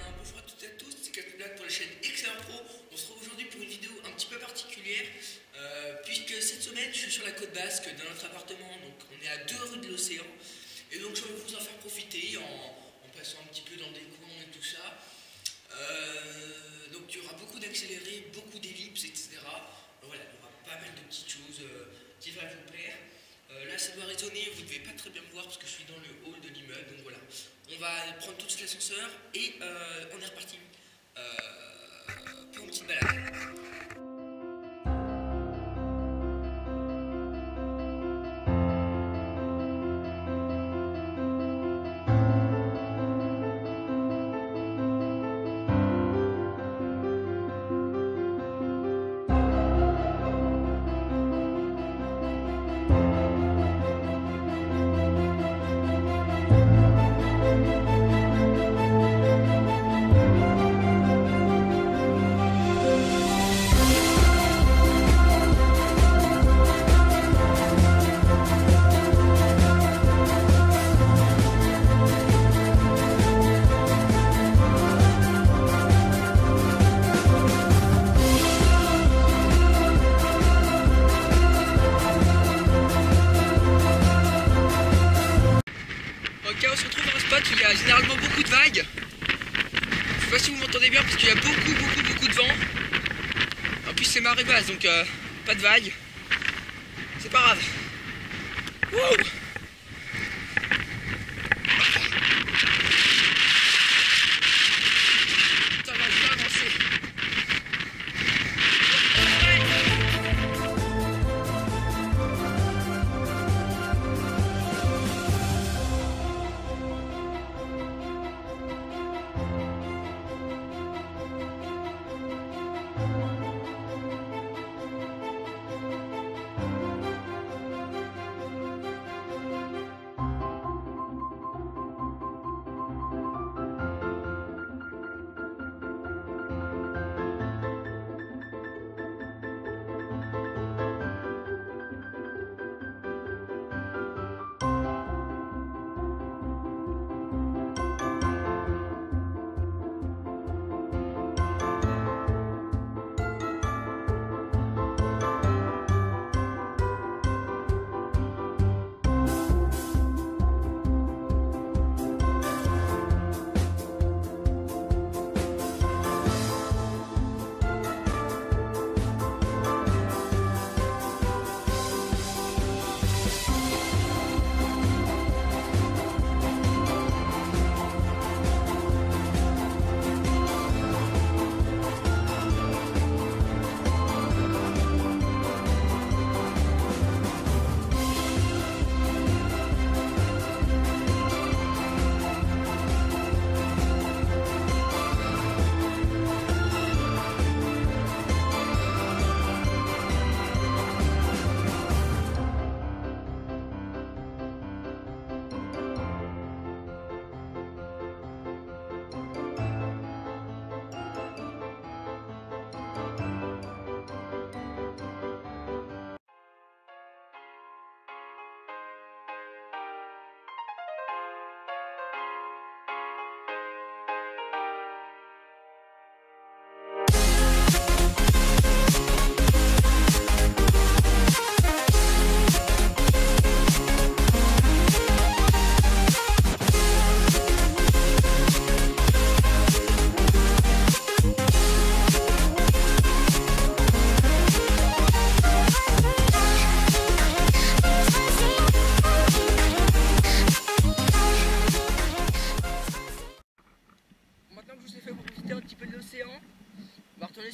Bonjour à toutes et à tous, c'est Captain Black pour la chaîne Excellent Pro. On se retrouve aujourd'hui pour une vidéo un petit peu particulière euh, puisque cette semaine je suis sur la côte basque dans notre appartement, donc on est à deux rues de l'océan et donc je vais vous en faire profiter en, en passant un petit peu dans des coins et tout ça. Euh, donc il y aura beaucoup d'accélérés, beaucoup d'ellipses, etc. Voilà, il y aura pas mal de petites choses euh, qui vont vous plaire. Ça doit résonner, vous ne devez pas très bien me voir parce que je suis dans le hall de l'immeuble, donc voilà. On va prendre tout de suite l'ascenseur et euh, on est reparti euh, pour une petite balade. Donc euh, pas de vagues. C'est pas grave.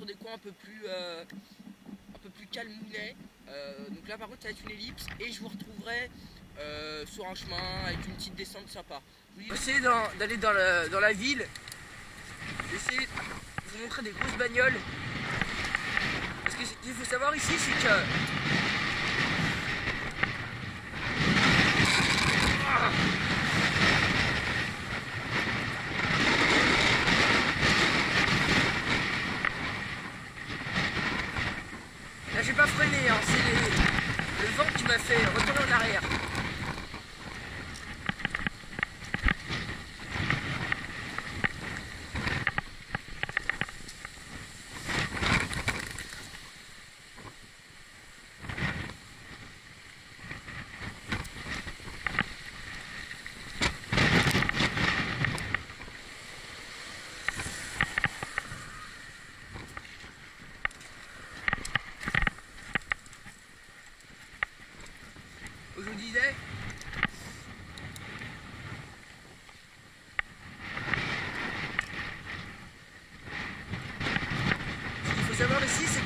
Sur des coins un peu plus, euh, un peu plus calmounets. Euh, donc là par contre ça va être une ellipse et je vous retrouverai euh, sur un chemin avec une petite descente sympa. Dans- d'aller dans, dans la ville. Essayer de vous montrer des grosses bagnoles. Parce que ce qu'il faut savoir ici c'est que J'ai pas freiné, hein, c'est le vent qui m'a fait retourner en arrière.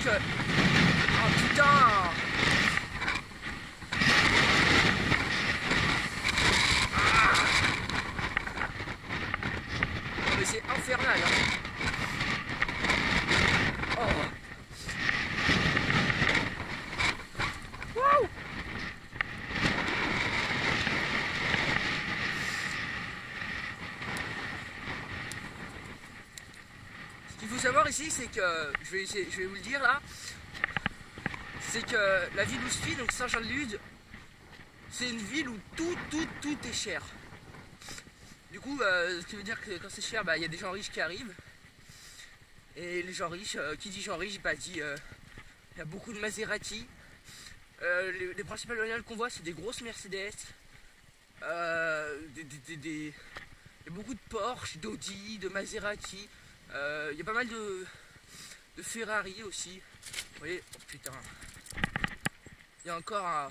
Que... Oh putain ah. mais c'est infernal hein. oh. Ici, c'est que, je vais, vous le dire là, c'est que la ville où je suis, donc Saint-Jean-de-Luz, c'est une ville où tout, tout, tout est cher. Du coup, euh, ce qui veut dire que quand c'est cher, bah, il y a des gens riches qui arrivent. Et les gens riches, euh, qui dit gens riches, bah, dit euh, il y a beaucoup de Maserati. Les, principales bagnoles qu'on voit, c'est des grosses Mercedes. Des, a beaucoup de Porsche, d'Audi, de Maserati. Euh, il y a pas mal de, de Ferrari aussi. Vous voyez, oh putain. Il y a encore un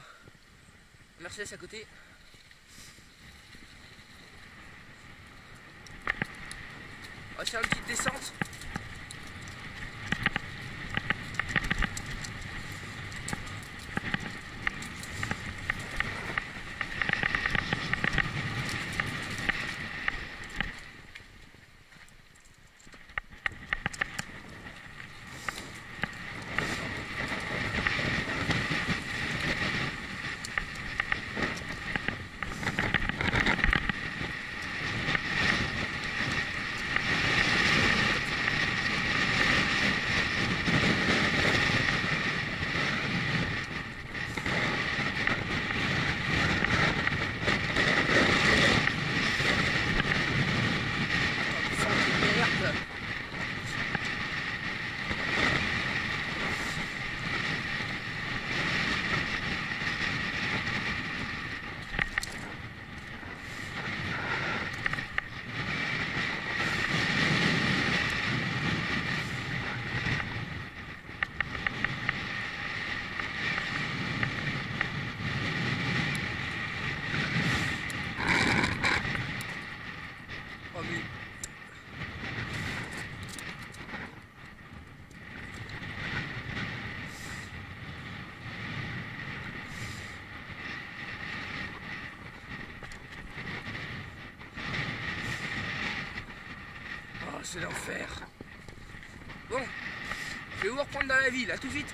Mercedes à côté. On va faire une petite descente. C'est l'enfer. Bon, je vais vous reprendre dans la ville, à tout de suite.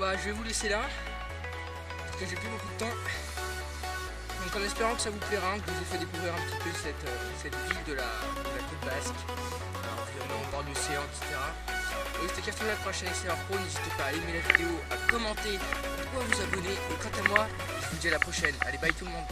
Bah je vais vous laisser là, parce que j'ai plus beaucoup de temps. Donc en espérant que ça vous plaira, que je vous ai fait découvrir un petit peu cette, euh, ville de la, côte basque, environnement au bord de l'océan, etc. Donc c'était Café la prochaine Excellent Pro, n'hésitez pas à aimer la vidéo, à commenter, à vous abonner. Et quant à moi, je vous dis à la prochaine. Allez, bye tout le monde